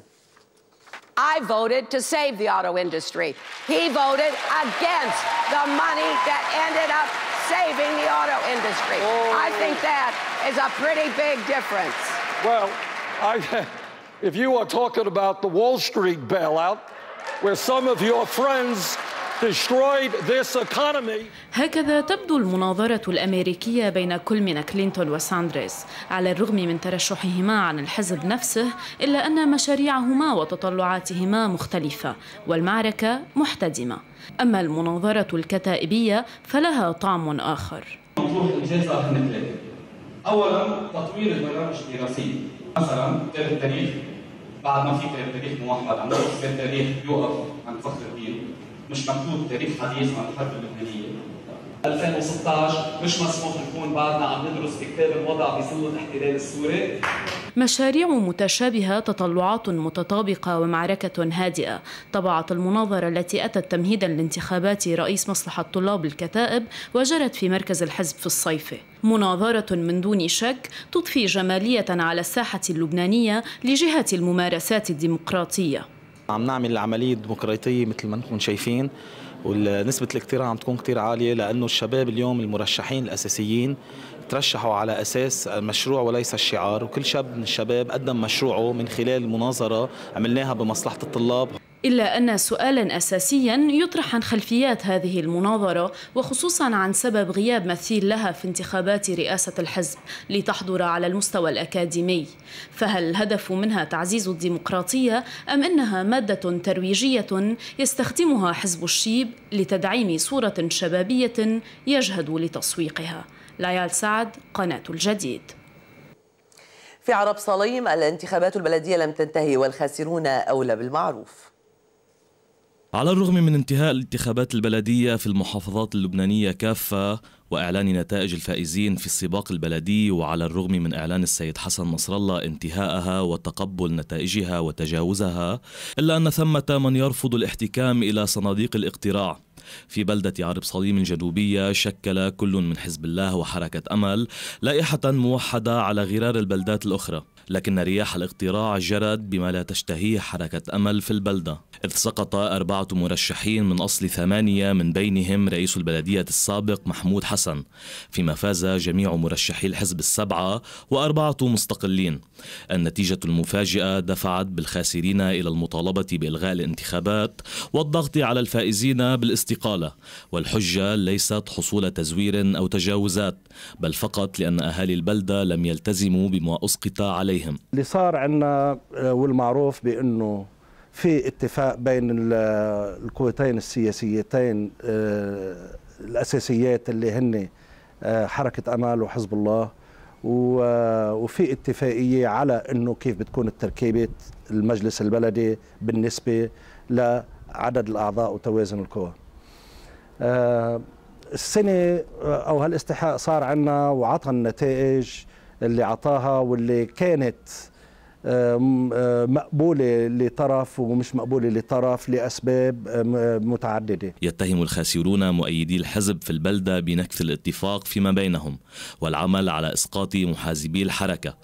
I voted to save the auto industry. He voted against the money that ended up saving the auto industry. Oh. I think that is a pretty big difference. Well, I, if you are talking about the Wall Street bailout, where some of your friends هكذا تبدو المناظرة الأمريكية بين كل من كلينتون وساندريس على الرغم من ترشحهما عن الحزب نفسه إلا أن مشاريعهما وتطلعاتهما مختلفة والمعركة محتدمة. أما المناظرة الكتائبية فلها طعم آخر. أولا تطوير البرامج الدراسية مثلا كتاب التاريخ. بعد ما في كتاب تاريخ موحد عم كتاب تاريخ يوقف عن فخر الدين. مش مكتوب تاريخ حديث عن الحرب اللبنانية. 2016 مش مسموح نكون بعدنا عم ندرس بكتاب الوضع بظل الاحتلال السوري. مشاريع متشابهة تطلعات متطابقة ومعركة هادئة. طبعت المناظرة التي أتت تمهيدا لانتخابات رئيس مصلحة طلاب الكتائب وجرت في مركز الحزب في الصيف. مناظرة من دون شك تضفي جمالية على الساحة اللبنانية لجهة الممارسات الديمقراطية. عم نعمل عملية ديمقراطية مثل ما نكون شايفين ونسبة الاقتراع عم تكون كتير عالية لأنه الشباب اليوم المرشحين الأساسيين ترشحوا على أساس المشروع وليس الشعار وكل شاب من الشباب قدم مشروعه من خلال مناظرة عملناها بمصلحة الطلاب. إلا أن سؤالا أساسيا يطرح عن خلفيات هذه المناظرة وخصوصا عن سبب غياب مثيل لها في انتخابات رئاسة الحزب لتحضر على المستوى الأكاديمي. فهل الهدف منها تعزيز الديمقراطية أم أنها مادة ترويجية يستخدمها حزب الشيب لتدعيم صورة شبابية يجهد لتسويقها ليال سعد قناة الجديد. في عرب صليم الانتخابات البلدية لم تنتهي والخاسرون أولى بالمعروف. على الرغم من انتهاء الانتخابات البلدية في المحافظات اللبنانية كافة وإعلان نتائج الفائزين في السباق البلدي وعلى الرغم من إعلان السيد حسن نصر الله انتهائها وتقبل نتائجها وتجاوزها إلا أن ثمة من يرفض الاحتكام إلى صناديق الاقتراع. في بلدة عرب صليم الجنوبية شكل كل من حزب الله وحركة أمل لائحة موحدة على غرار البلدات الأخرى. لكن رياح الاقتراع جرت بما لا تشتهيه حركة أمل في البلدة. إذ سقط أربعة مرشحين من أصل ثمانية من بينهم رئيس البلدية السابق محمود حسن فيما فاز جميع مرشحي الحزب السبعة وأربعة مستقلين. النتيجة المفاجئة دفعت بالخاسرين إلى المطالبة بإلغاء الانتخابات والضغط على الفائزين بالاستقالة والحجة ليست حصول تزوير أو تجاوزات بل فقط لأن أهالي البلدة لم يلتزموا بما أسقط عليهم. اللي صار عندنا والمعروف بأنه في اتفاق بين القوتين السياسيتين الأساسيات اللي هن حركة أمل وحزب الله وفي اتفاقية على أنه كيف بتكون التركيبة المجلس البلدي بالنسبة لعدد الأعضاء وتوازن القوى. السنة أو هالإستحقاق صار عنا وعطى النتائج اللي عطاها واللي كانت مقبولة لطرف ومش مقبولة لطرف لأسباب متعددة. يتهم الخاسرون مؤيدي الحزب في البلدة بنكث الاتفاق فيما بينهم والعمل على إسقاط محازبي الحركة.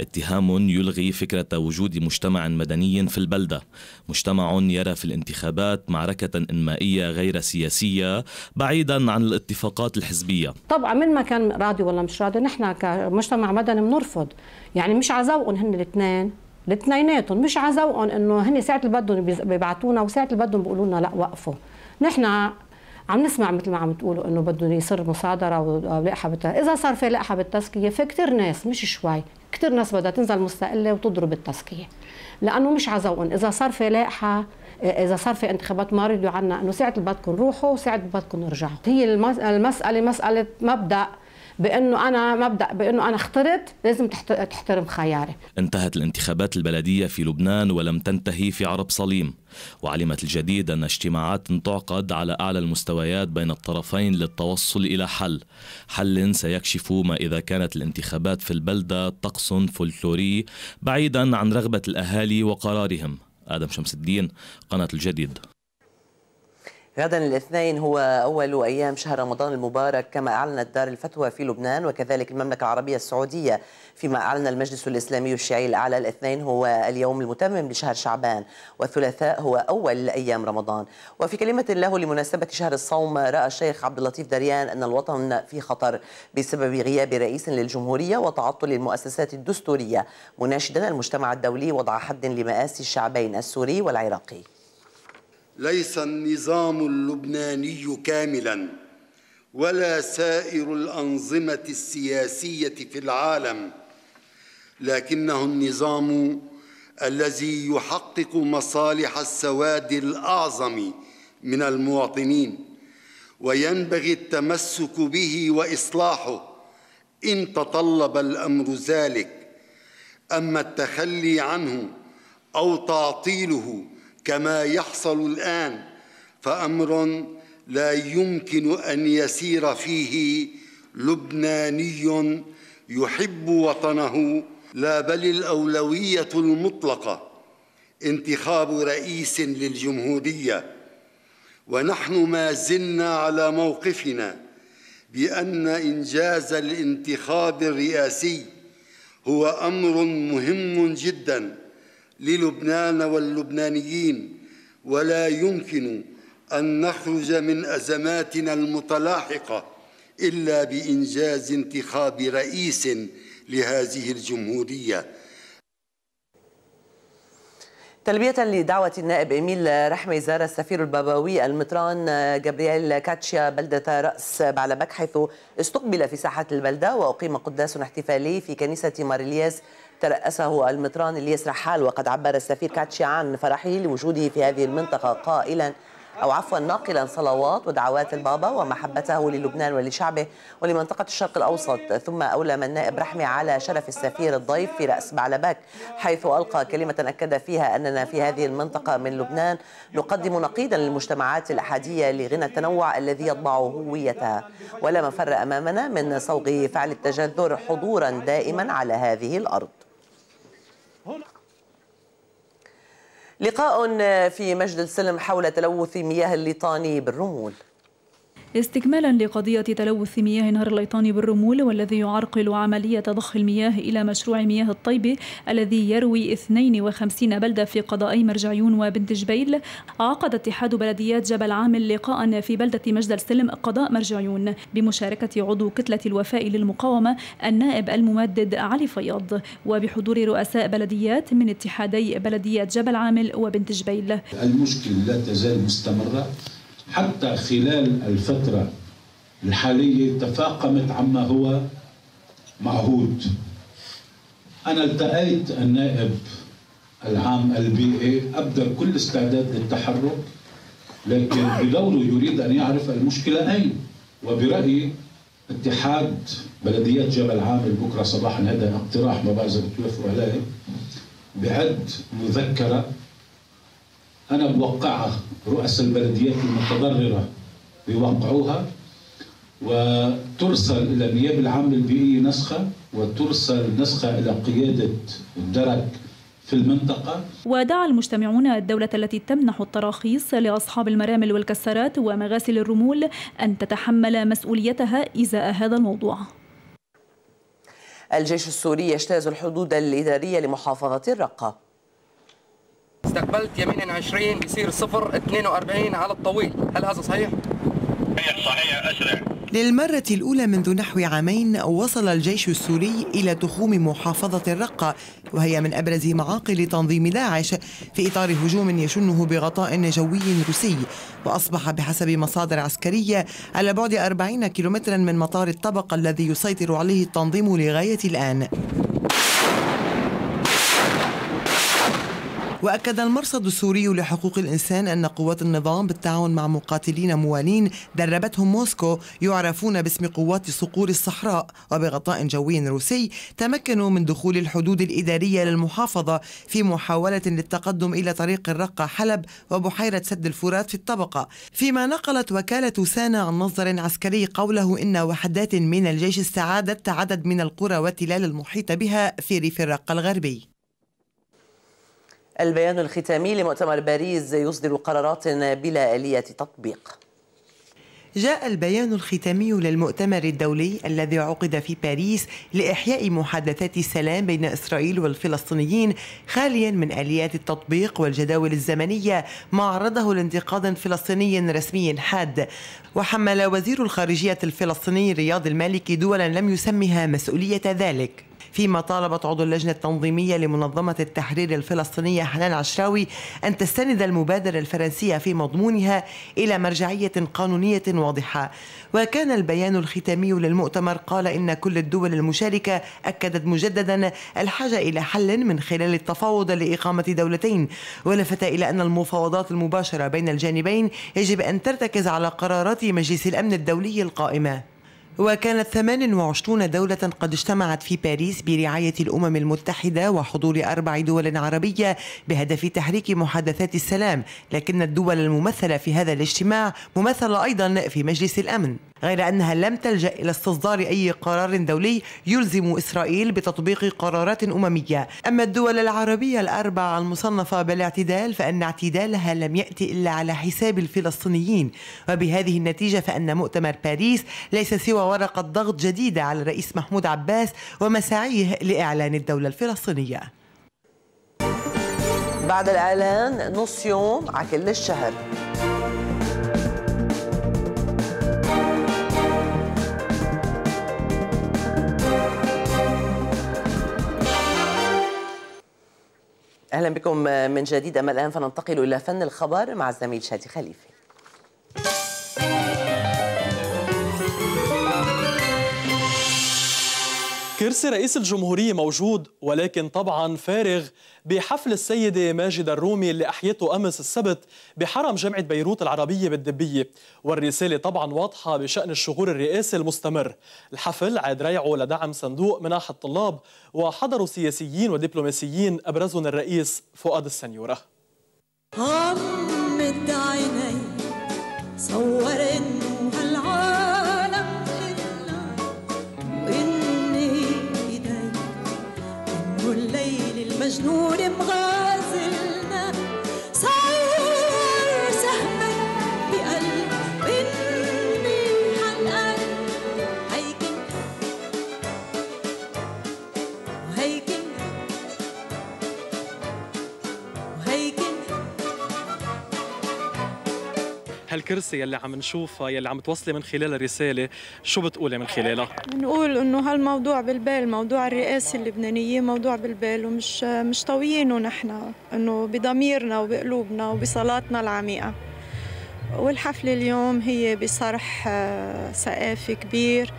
اتهام يلغي فكرة وجود مجتمع مدني في البلدة. مجتمع يرى في الانتخابات معركة إنمائية غير سياسية بعيدا عن الاتفاقات الحزبية. طبعا من ما كان راضي ولا مش راضي نحن كمجتمع مدني بنرفض. يعني مش عزوقهم هن الاثنين الاثنيناتهم مش عزوقهم إنه هن ساعة اللي بدهم بيبعتونا وساعة اللي بدهم بيقولوا لنا لا وقفوا نحن عم نسمع مثل ما عم تقولوا إنه بدهم يصير مصادره أو لائحه بالتزكيه، إذا صار في لائحة بالتزكية في كثير ناس مش شوي، كثير ناس بدها تنزل مستقلة وتضرب التزكية. لأنه مش عزوقهم، إذا صار في لائحة إذا صار في انتخابات ما رضوا عنا إنه ساعة اللي بدكم روحوا وساعه اللي بدكم ارجعوا. هي المسألة مسألة مبدأ بأنه أنا مبدأ بأنه أنا اخترت لازم تحترم خياري. انتهت الانتخابات البلدية في لبنان ولم تنتهي في عرب صليم. وعلمت الجديد أن اجتماعات تعقد على أعلى المستويات بين الطرفين للتوصل إلى حل. حل سيكشف ما إذا كانت الانتخابات في البلدة طقس فولكلوري بعيدا عن رغبة الأهالي وقرارهم. آدم شمس الدين قناة الجديد. غدا الاثنين هو أول أيام شهر رمضان المبارك كما أعلنت دار الفتوى في لبنان وكذلك المملكة العربية السعودية فيما أعلن المجلس الإسلامي الشيعي الأعلى الاثنين هو اليوم المتمم لشهر شعبان والثلاثاء هو أول أيام رمضان. وفي كلمة له لمناسبة شهر الصوم رأى الشيخ عبد اللطيف دريان أن الوطن في خطر بسبب غياب رئيس للجمهورية وتعطل المؤسسات الدستورية مناشدا المجتمع الدولي وضع حد لمآسي الشعبين السوري والعراقي. ليس النظام اللبناني كاملا ولا سائر الأنظمة السياسية في العالم. لكنه النظام الذي يحقق مصالح السواد الأعظم من المواطنين وينبغي التمسك به وإصلاحه. إن تطلب الأمر ذلك أما التخلي عنه أو تعطيله كما يحصل الآن فأمر لا يمكن أن يسير فيه لبناني يحب وطنه لا بل الأولوية المطلقة انتخاب رئيس للجمهورية. ونحن ما زلنا على موقفنا بأن إنجاز الانتخاب الرئاسي هو أمر مهم جدا. للبنان واللبنانيين ولا يمكن أن نخرج من أزماتنا المتلاحقة إلا بإنجاز انتخاب رئيس لهذه الجمهورية. تلبية لدعوة النائب إميل رحمي زار السفير البابوي المطران جابرييل كاتشيا بلدة رأس بعلبك حيث استقبل في ساحة البلدة وأقيم قداس احتفالي في كنيسة مارلياس ترأسه المطران الياس رحال وقد عبر السفير كاتشيا عن فرحه لوجوده في هذه المنطقة قائلا أو عفوا ناقلا صلوات ودعوات البابا ومحبته للبنان ولشعبه ولمنطقة الشرق الأوسط. ثم أولم النائب رحمي على شرف السفير الضيف في رأس بعلبك حيث ألقى كلمة أكد فيها أننا في هذه المنطقة من لبنان نقدم نقيدا للمجتمعات الأحادية لغنى التنوع الذي يطبع هويتها. ولا مفر أمامنا من صوغ فعل التجذر حضورا دائما على هذه الأرض. لقاء في مجد السلم حول تلوث مياه الليطاني بالرمول. استكمالا لقضية تلوث مياه نهر الليطان بالرمول والذي يعرقل عملية ضخ المياه إلى مشروع مياه الطيبة الذي يروي 52 بلدة في قضائي مرجعيون وبنت جبيل. عقد اتحاد بلديات جبل عامل لقاء في بلدة مجد السلم قضاء مرجعيون بمشاركة عضو كتلة الوفاء للمقاومة النائب الممدد علي فياض وبحضور رؤساء بلديات من اتحادي بلدية جبل عامل وبنت جبيل. المشكلة لا تزال مستمرة. حتى خلال الفترة الحالية تفاقمت عما هو معهود. أنا التقيت النائب العام البيئي أبدى كل استعداد للتحرك لكن بدوره يريد أن يعرف المشكلة أين وبرأيي اتحاد بلديات جبل عامل بكرة صباحا هذا اقتراح ما بعرف إذا بتوافقوا عليه بعد مذكرة أنا بوقعها رؤساء البلديات المتضررة بيوقعوها وترسل إلى النيابة العامة البيئية نسخة وترسل نسخة إلى قيادة الدرك في المنطقة. ودعا المجتمعون الدولة التي تمنح التراخيص لأصحاب المرامل والكسرات ومغاسل الرمول أن تتحمل مسؤوليتها إزاء هذا الموضوع. الجيش السوري يجتاز الحدود الإدارية لمحافظة الرقة استقبلت يمين 20 بيصير 0 42 على الطويل. هل هذا صحيح؟ صحيح أسرع. للمرة الأولى منذ نحو عامين وصل الجيش السوري إلى تخوم محافظة الرقة وهي من أبرز معاقل تنظيم داعش في إطار هجوم يشنه بغطاء جوي روسي. وأصبح بحسب مصادر عسكرية على بعد 40 كيلومترا من مطار الطبق الذي يسيطر عليه التنظيم لغاية الآن. وأكد المرصد السوري لحقوق الإنسان أن قوات النظام بالتعاون مع مقاتلين موالين دربتهم موسكو يعرفون باسم قوات صقور الصحراء وبغطاء جوي روسي تمكنوا من دخول الحدود الإدارية للمحافظة في محاولة للتقدم إلى طريق الرقة حلب وبحيرة سد الفرات في الطبقة. فيما نقلت وكالة سانا عن مصدر عسكري قوله إن وحدات من الجيش استعادت عدد من القرى والتلال المحيطة بها في ريف الرقة الغربي. البيان الختامي لمؤتمر باريس يصدر قرارات بلا آلية تطبيق. جاء البيان الختامي للمؤتمر الدولي الذي عقد في باريس لإحياء محادثات السلام بين إسرائيل والفلسطينيين خاليا من آليات التطبيق والجداول الزمنية ما عرضه لانتقاد فلسطيني رسمي حاد. وحمل وزير الخارجية الفلسطيني رياض المالكي دولا لم يسمها مسؤولية ذلك. فيما طالبت عضو اللجنة التنظيمية لمنظمة التحرير الفلسطينية حنان عشراوي أن تستند المبادرة الفرنسية في مضمونها إلى مرجعية قانونية واضحة. وكان البيان الختامي للمؤتمر قال إن كل الدول المشاركة أكدت مجددا الحاجة إلى حل من خلال التفاوض لإقامة دولتين. ولفت إلى أن المفاوضات المباشرة بين الجانبين يجب أن ترتكز على قرارات مجلس الأمن الدولي القائمة. وكانت 28 دولة قد اجتمعت في باريس برعاية الأمم المتحدة وحضور أربع دول عربية بهدف تحريك محادثات السلام لكن الدول الممثلة في هذا الاجتماع ممثلة أيضا في مجلس الأمن. غير أنها لم تلجأ إلى استصدار أي قرار دولي يلزم إسرائيل بتطبيق قرارات أممية. أما الدول العربية الأربع المصنفة بالاعتدال فإن اعتدالها لم يأتي إلا على حساب الفلسطينيين. وبهذه النتيجة فإن مؤتمر باريس ليس سوى ورقة ضغط جديدة على الرئيس محمود عباس ومساعيه لإعلان الدولة الفلسطينية. بعد الإعلان نص يوم على كل الشهر أهلا بكم من جديد. أما الآن فننتقل إلى فن الخبر مع الزميل شادي خليفه كرسي رئيس الجمهورية موجود ولكن طبعا فارغ بحفل السيدة ماجدة الرومي اللي أحيته أمس السبت بحرم جامعة بيروت العربية بالدبية. والرسالة طبعا واضحة بشأن الشغور الرئاسي المستمر. الحفل عاد ريعه لدعم صندوق مناح الطلاب وحضروا سياسيين ودبلوماسيين أبرزهم الرئيس فؤاد السنيورة. غمض عيني صور الليل المجنون هالكرسي يلي عم نشوفها يلي عم توصلي من خلال الرسالة شو بتقولي من خلالها؟ بنقول إنه هالموضوع بالبال موضوع الرئاسة اللبنانيه موضوع بالبال ومش مش طويينه نحن إنه بضميرنا وبقلوبنا وبصلاتنا العميقة. والحفلة اليوم هي بصرح آه، سقافي كبير.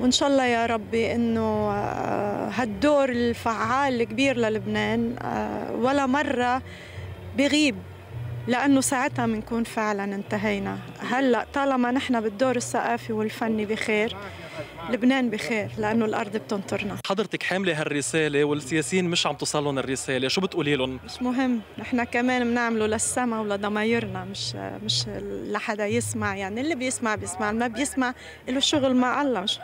وإن شاء الله يا ربي إنه آه، هالدور الفعال الكبير للبنان آه، ولا مرة بغيب. لأنه ساعتها بنكون فعلا انتهينا. هلأ طالما نحن بالدور الثقافي والفني بخير لبنان بخير لأنه الأرض بتنطرنا. حضرتك حاملة هالرسالة والسياسيين مش عم توصلهم الرسالة شو بتقولي لهم؟ مش مهم نحن كمان بنعمله للسما ولضمايرنا مش مش لحدا يسمع. يعني اللي بيسمع بيسمع اللي ما بيسمع له شغل مع الله مش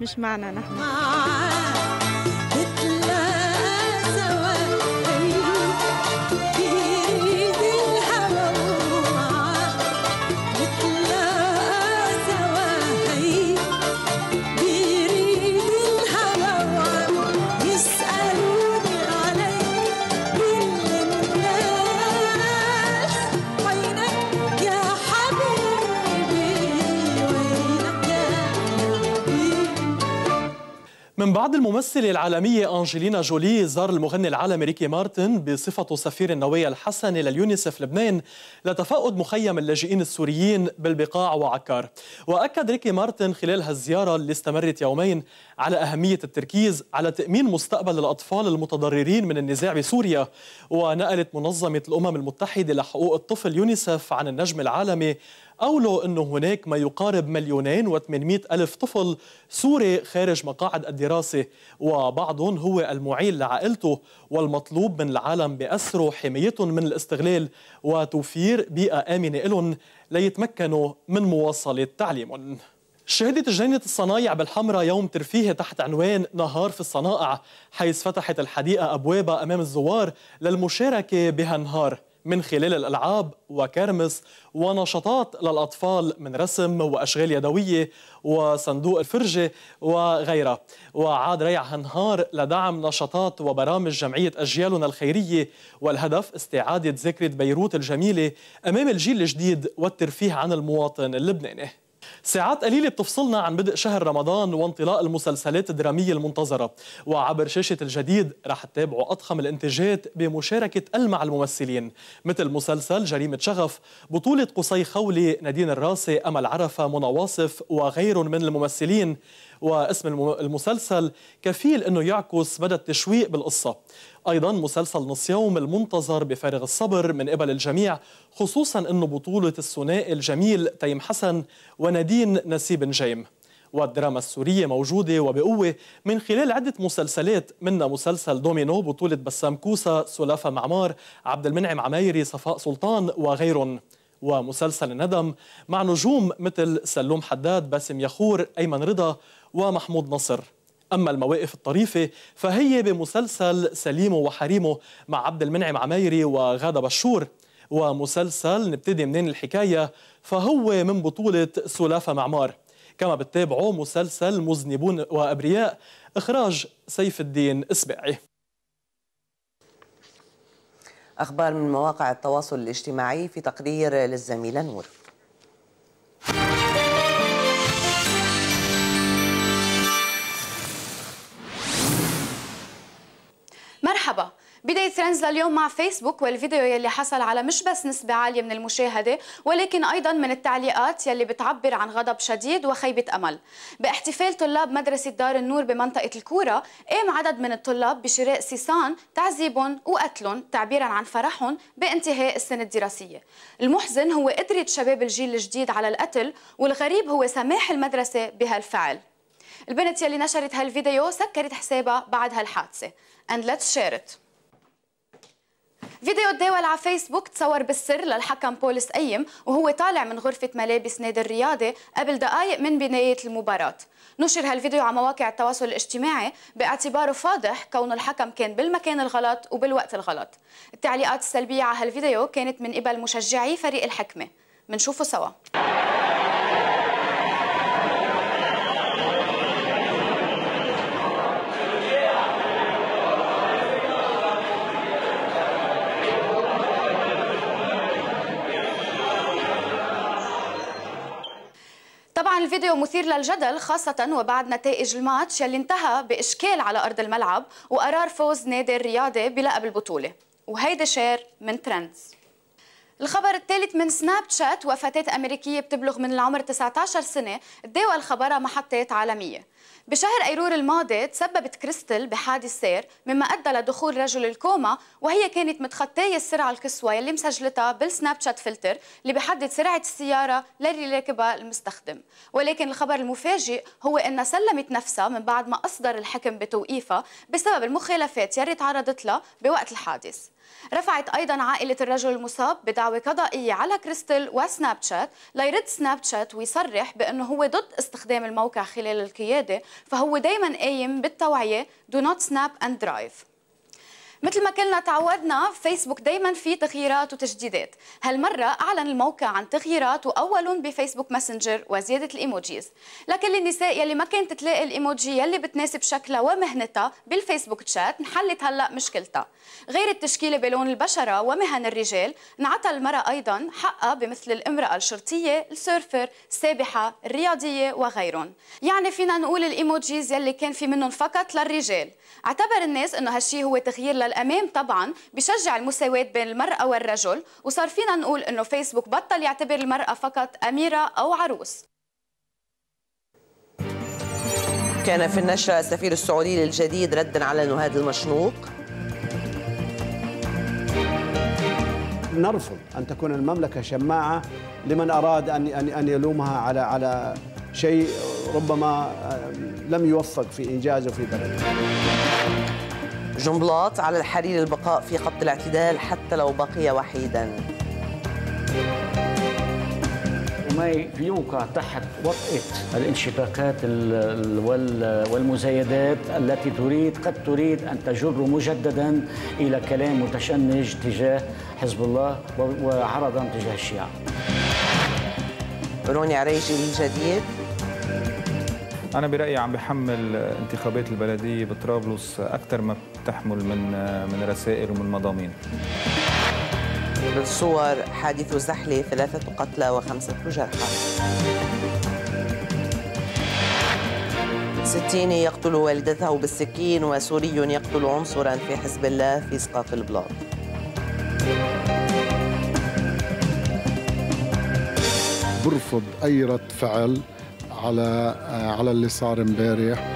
مش معنا نحن. من بعد الممثلة العالمية أنجلينا جولي زار المغني العالمي ريكي مارتن بصفته سفير النوايا الحسنة لليونيسف لبنان لتفقد مخيم اللاجئين السوريين بالبقاع وعكار. وأكد ريكي مارتن خلال هالزيارة اللي استمرت يومين على أهمية التركيز على تأمين مستقبل الأطفال المتضررين من النزاع بسوريا. ونقلت منظمة الأمم المتحدة لحقوق الطفل يونيسف عن النجم العالمي قوله أنه هناك ما يقارب مليونين وثمانمائة ألف طفل سوري خارج مقاعد الدراسة وبعضهم هو المعيل لعائلته والمطلوب من العالم بأسره حمايتهم من الاستغلال وتوفير بيئة آمنة لهم ليتمكنوا من مواصلة تعليمهم. شهدت جنينة الصنايع بالحمراء يوم ترفيهي تحت عنوان نهار في الصنائع حيث فتحت الحديقة أبوابها أمام الزوار للمشاركة بهالنهار من خلال الألعاب وكرمس ونشاطات للأطفال من رسم وأشغال يدوية وصندوق الفرجة وغيرها. وعاد ريع هالنهار لدعم نشاطات وبرامج جمعية أجيالنا الخيرية والهدف استعادة ذكرى بيروت الجميلة أمام الجيل الجديد والترفيه عن المواطن اللبناني. ساعات قليلة بتفصلنا عن بدء شهر رمضان وانطلاق المسلسلات الدرامية المنتظرة. وعبر شاشة الجديد رح تتابعوا أضخم الانتاجات بمشاركة ألمع الممثلين مثل مسلسل جريمة شغف بطولة قصي خولي نادين الراسي أمل عرفة منى واصف وغير من الممثلين. واسم المسلسل كفيل إنه يعكس مدى التشويق بالقصة. أيضا مسلسل نص يوم المنتظر بفارغ الصبر من قبل الجميع خصوصا إنه بطولة الثنائي الجميل تيم حسن ونادين نسيب نجيم والدراما السورية موجودة وبقوة من خلال عدة مسلسلات منها مسلسل دومينو بطولة بسام كوسا سلافة معمار عبد المنعم عمايري صفاء سلطان وغيرهم. ومسلسل الندم مع نجوم مثل سلوم حداد باسم يخور أيمن رضا ومحمود نصر. أما المواقف الطريفة فهي بمسلسل سليمه وحريمه مع عبد المنعم عمايري وغادة بشور. ومسلسل نبتدي منين الحكاية؟ فهو من بطولة سلافة معمار. كما بتتابعوا مسلسل مذنبون وأبرياء إخراج سيف الدين إسباعي. أخبار من مواقع التواصل الاجتماعي في تقرير للزميلة نور. بداية ترندز لليوم مع فيسبوك والفيديو يلي حصل على مش بس نسبة عالية من المشاهدة ولكن أيضا من التعليقات يلي بتعبر عن غضب شديد وخيبة أمل. باحتفال طلاب مدرسة دار النور بمنطقة الكورة قام عدد من الطلاب بشراء سيسان تعذيبهم وقتلهم تعبيرا عن فرحهم بانتهاء السنة الدراسية. المحزن هو قدرة شباب الجيل الجديد على القتل والغريب هو سماح المدرسة بهالفعل. البنت يلي نشرت هالفيديو سكرت حسابها بعد هالحادثة. And let's share it. فيديو تداول على فيسبوك تصور بالسر للحكم بولس أيم وهو طالع من غرفة ملابس نادي الرياضي قبل دقائق من بداية المباراة. نشر هالفيديو على مواقع التواصل الاجتماعي باعتباره فاضح كون الحكم كان بالمكان الغلط وبالوقت الغلط. التعليقات السلبية على هالفيديو كانت من قبل مشجعي فريق الحكمة. منشوفه سوا. الفيديو مثير للجدل خاصة وبعد نتائج الماتش يلي انتهى بإشكال على أرض الملعب وقرار فوز نادي الرياضي بلقب البطولة. وهيدا share من trends. الخبر الثالث من Snapchat وفتاة أمريكية بتبلغ من العمر 19 سنة تداول خبرها محطات عالمية. بشهر أيلول الماضي تسببت كريستل بحادث سير مما أدى لدخول رجل الكوما وهي كانت متخطية السرعة القصوى يلي مسجلتها بال Snapchat filter اللي بحدد سرعة السيارة للي راكبها المستخدم. ولكن الخبر المفاجئ هو أنها سلمت نفسها من بعد ما أصدر الحكم بتوقيفها بسبب المخالفات يلي تعرضت لها بوقت الحادث. رفعت أيضا عائلة الرجل المصاب بدعوى قضائية على كريستل وسناب شات ليرد سناب شات ويصرح بأنه هو ضد استخدام الموقع خلال القيادة. فهو دائما قايم بالتوعية do not snap and drive مثل ما كلنا تعودنا فيسبوك دايما في تغييرات وتجديدات. هالمرة أعلن الموقع عن تغييرات وأول بفيسبوك ماسنجر وزيادة ال emojis. لكل النساء يلي ما كانت تلاقي الإيموجي يلي بتناسب شكلها ومهنتها بالفيسبوك تشات انحلت هلأ مشكلتها. غير التشكيلة بلون البشرة ومهن الرجال انعطى المرأة أيضا حقها بمثل الامرأة الشرطية ال surfer السابحة الرياضية وغيرهم. يعني فينا نقول ال emojis يلي كان في منهم فقط للرجال. اعتبر الناس إنه هالشي هو تغيير للامام طبعا بشجع المساواة بين المرأة والرجل وصار فينا نقول إنه فيسبوك بطل يعتبر المرأة فقط أميرة أو عروس كان في النشرة السفير السعودي للجديد ردا على نهاد المشنوق نرفض أن تكون المملكة شماعة لمن أراد ان ان أن يلومها على على شيء ربما لم يوفق في إنجازه في بلده. جنبلاط على الحرير البقاء في خط الاعتدال حتى لو بقي وحيدا. وما يوقع تحت وطأة الانشقاقات والمزايدات التي تريد قد تريد أن تجر مجددا إلى كلام متشنج تجاه حزب الله وعرضا تجاه الشيعة روني عريجي للجديد أنا برأيي عم بحمل انتخابات البلدية بطرابلس أكثر ما بتحمل من من رسائل ومن مضامين. بالصور حادث زحلة ثلاثة قتلى وخمسة جرحى. ستيني يقتل والدته بالسكين وسوري يقتل عنصرا في حزب الله في إسقاط البلاط. برفض أي رد فعل على على اللي صار امبارح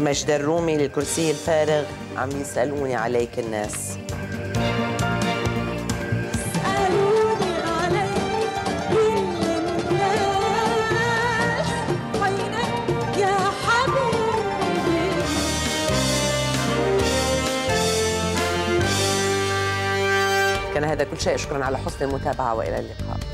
مجد الرومي للكرسي الفارغ عم يسألوني عليك الناس. كان هذا كل شيء. شكرا على حسن المتابعة وإلى اللقاء.